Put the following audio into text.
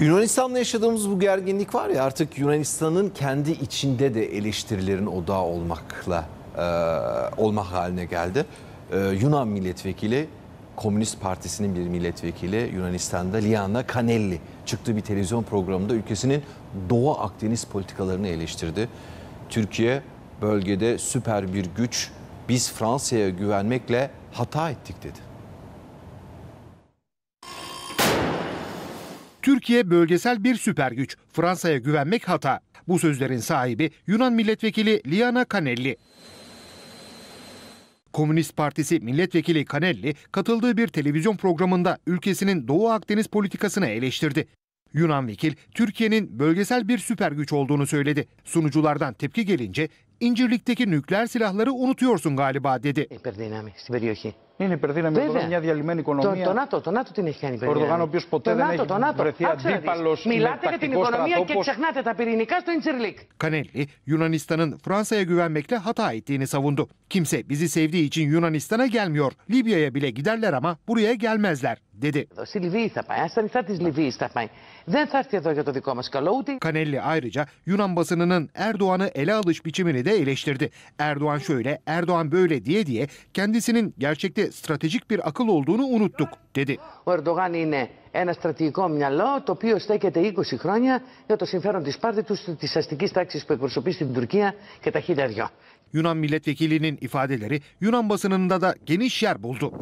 Yunanistan'la yaşadığımız bu gerginlik var ya artık Yunanistan'ın kendi içinde de eleştirilerin odağı olmakla e, olmak haline geldi. E, Yunan milletvekili Komünist Partisi'nin bir milletvekili Yunanistan'da Liana Kanelli çıktığı bir televizyon programında ülkesinin Doğu Akdeniz politikalarını eleştirdi. Türkiye bölgede süper bir güç biz Fransa'ya güvenmekle hata ettik dedi. Türkiye bölgesel bir süper güç. Fransa'ya güvenmek hata. Bu sözlerin sahibi Yunan milletvekili Liana Kanelli. Komünist Partisi milletvekili Kanelli katıldığı bir televizyon programında ülkesinin Doğu Akdeniz politikasını eleştirdi. Yunan vekil Türkiye'nin bölgesel bir süper güç olduğunu söyledi. Sunuculardan tepki gelince İncirlik'teki nükleer silahları unutuyorsun galiba dedi. υπερδύναμη στην περιοχή. Είναι υπερδύναμη εδώ Βέβαια. μια διαλυμένη Το, οικονομία. το ΝΑΤΟ, το ΝΑΤΟ την έχει κάνει Ο υπερδύναμη. Ερντογάν, ο οποίος ποτέ το δεν ΝΑΤΟ, έχει το ΝΑΤΟ. βρεθεί Άκουσα να δεις. αντίπαλος με Μιλάτε για την τακτικό οικονομία και στρατόπος. ξεχνάτε τα πυρηνικά στο Incirlik. Kanelli, Yunanistan'ın Fransa'ya güvenmekle hata ettiğini savundu. Kimse bizi sevdiği için Yunanistan'a gelmiyor. Libya'ya bile giderler ama buraya gelmezler, dedi. Εδώ, Στη Λιβύη θα πάει, στα νησιά της Λιβύης θα πάει. Δεν θα έρθει εδώ για το δικό μας καλό, ούτε Kanelli ayrıca Yunan basınının Erdoğan'ı ele alış biçimini de eleştirdi. Erdoğan şöyle, Erdoğan böyle diye diye kendisinin gerçekte stratejik bir akıl olduğunu unuttuk, dedi. ο Ερντογάν είναι ένα στρατηγικό μυαλό το οποίο στέκεται 20 χρόνια για το συμφέρον της πάρτη του, της αστικής τάξης που εκπροσωπεί στην Τουρκία και τα χίλια δυο. Yunan milletvekilinin ifadeleri Yunan basınında da geniş yer buldu.